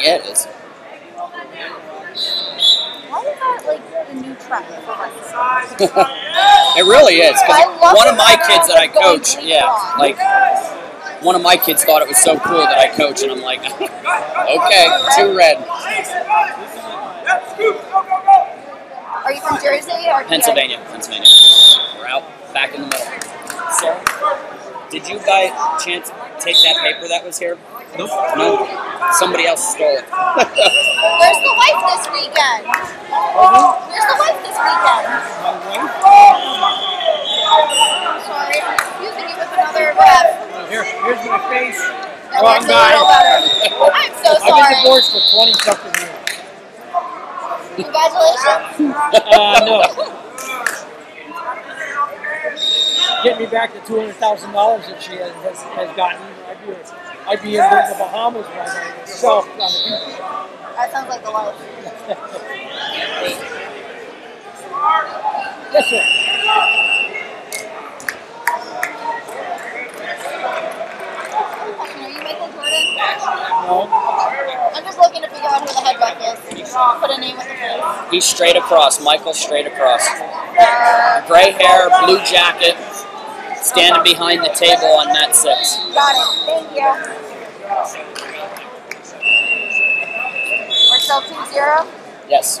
Yeah, it is. Why is that like the new trend for it really is. 'cause I love one of my kids that I coach, yeah, like one of my kids thought it was so cool that I coach, and I'm like, okay, two red, Are you from Jersey or Pennsylvania, Pennsylvania. We're out back in the middle. So, did you by chance take that paper that was here? Nope. No, somebody else stole it. Where's the wife this weekend? Where's the wife this weekend? Sorry, I'm confusing you with another rep. Here, here's my face. That Wrong works a guy. I'm so sorry. I've been divorced for 20 something years. Congratulations. Uh, no. Get me back the $200,000 that she has, has, has gotten. I'd be, I'd be in the Bahamas right now, myself on the beach. That sounds like the life. Yes, sir. Are you Michael Jordan? No. I'm just looking to figure out who the head ref is. Put a name with the face. He's straight across. Michael straight across. Uh, Gray hair, blue jacket, standing behind the table on mat six. got it. Thank you. We're still 2 0. Yes.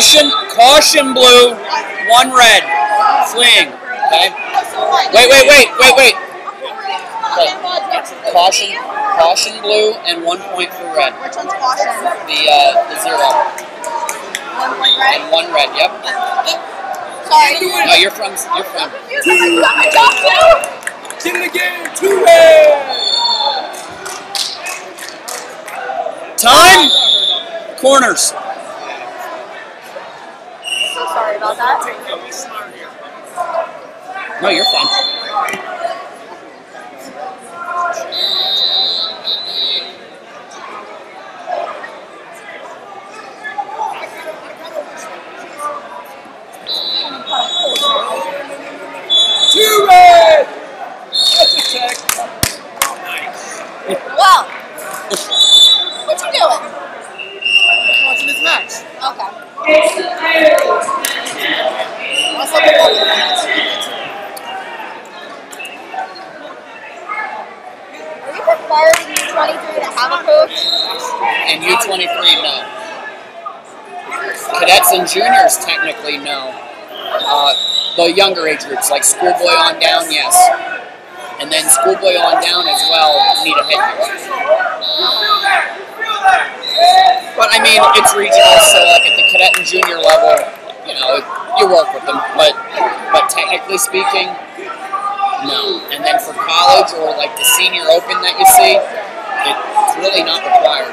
Caution, caution blue, one red. Fleeing. Okay? Wait, wait, wait, wait, wait. Caution, caution blue, and one point for red. Which one's caution? The uh, the zero One point red? and one red. Yep. Sorry. No, you're from you're from. You got my? Did it again. Two red. Time. Corners. About that. No, you're fine. Two red. That's a check. Well, what you doing? Watching this match. Okay. What's up with the match? Are you required in U23 to have a coach? And U23, no. Cadets and juniors, technically, no. Uh, the younger age groups, like schoolboy on down, yes. And then schoolboy on down as well, need a coach. But I mean, it's regional, so like at the cadet and junior level, you know, you work with them. But but technically speaking, no. And then for college or like the senior open that you see, it's really not required.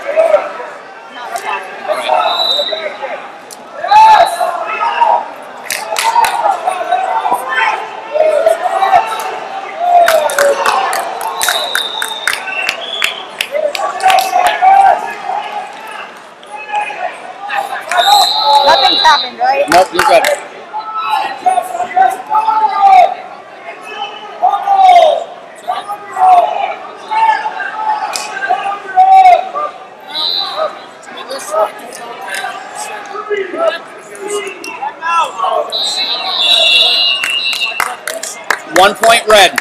Nope, you're good. One point red.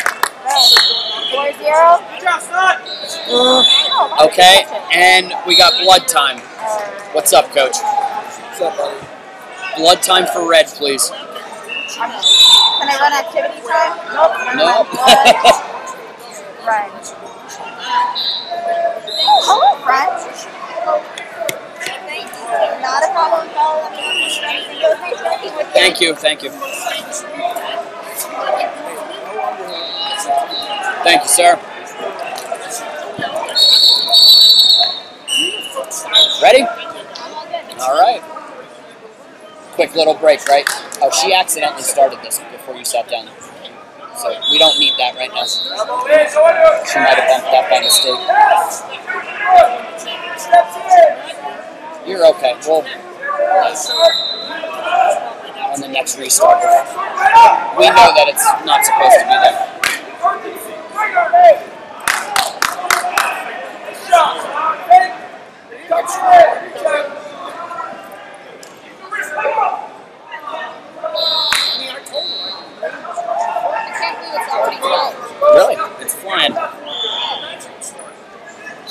Four zero. Okay, and we got blood time. What's up, coach? What's up, buddy? Blood time for red, please. Can I run activity time? Nope. I'm gonna Nope. run blood. Oh, hello, friends. Not a problem, fellow. Let me know if you need anything. It was nice working with you. Thank you, thank you. Thank you, sir. Ready? All right. Quick little break, right? Oh, she accidentally started this before you sat down. So we don't need that right now. She might have bumped that by mistake. You're okay. Well, on the next restart. We know that it's not supposed to be there.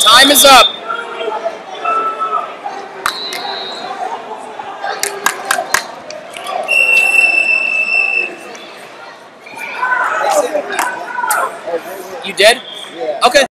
Time is up. You did? Yeah. Okay.